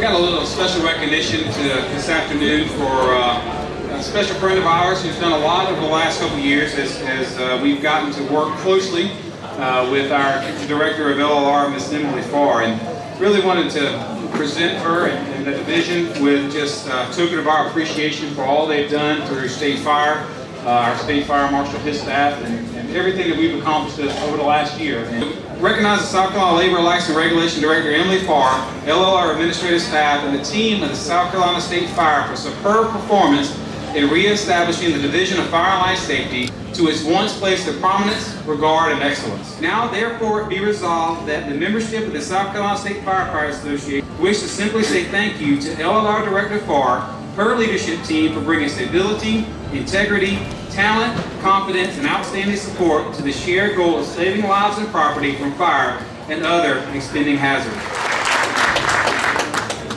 We got a little special recognition to, this afternoon for uh, a special friend of ours who's done a lot over the last couple years as, as uh, we've gotten to work closely uh, with our director of LLR, Ms. Emily Farr, and really wanted to present her and, and the division with just a token of our appreciation for all they've done through State Fire, uh, Uh, our State Fire Marshal, his staff, and, and everything that we've accomplished over the last year. And recognize the South Carolina Labor License Regulation Director Emily Farr, LLR administrative staff, and the team of the South Carolina State Fire for superb performance in reestablishing the Division of Fire and Life Safety to its once place of prominence, regard, and excellence. Now, therefore, it be resolved that the membership of the South Carolina State Firefighters Association wish to simply say thank you to LLR Director Farr, her leadership team for bringing stability, integrity, talent, confidence, and outstanding support to the shared goal of saving lives and property from fire and other extending hazards.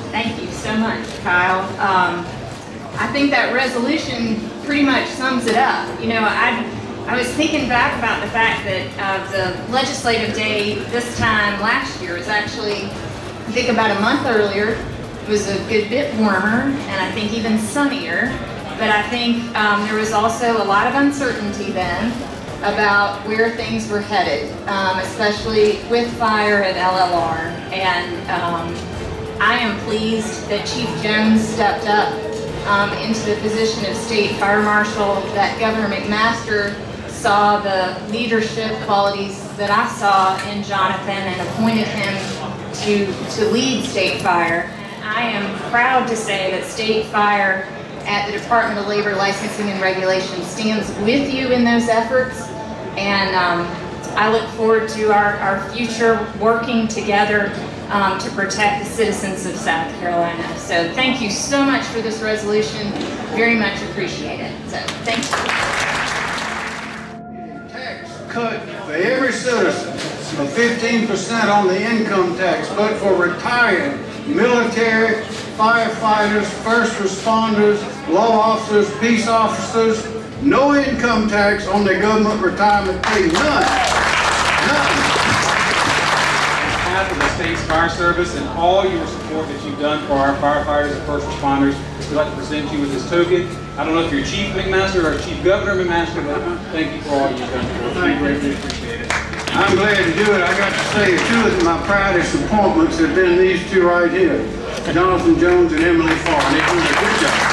Thank you so much, Kyle. Um, I think that resolution pretty much sums it up. You know, I I was thinking back about the fact that uh, the legislative day this time last year was actually, I think about a month earlier. It was a good bit warmer and I think even sunnier. But I think um, there was also a lot of uncertainty then about where things were headed, um, especially with fire at LLR. And um, I am pleased that Chief Jones stepped up um, into the position of State Fire Marshal, that Governor McMaster saw the leadership qualities that I saw in Jonathan and appointed him to, to lead State Fire. I am proud to say that State Fire at the Department of Labor Licensing and Regulation stands with you in those efforts. And um, I look forward to our, our future working together um, to protect the citizens of South Carolina. So thank you so much for this resolution. Very much appreciate it. So thank you. Tax cut for every citizen of 15% on the income tax, but for retired military, firefighters, first responders, law officers, peace officers, no income tax on their government retirement pay, none. None. On of the state's fire service and all your support that you've done for our firefighters and first responders, we'd like to present you with this token. I don't know if you're Chief McMaster or Chief Governor McMaster, but thank you for all you've done for us. I'm glad to do it. I got to say, two of my proudest appointments have been these two right here, Jonathan Jones and Emily Farr. They did a good job.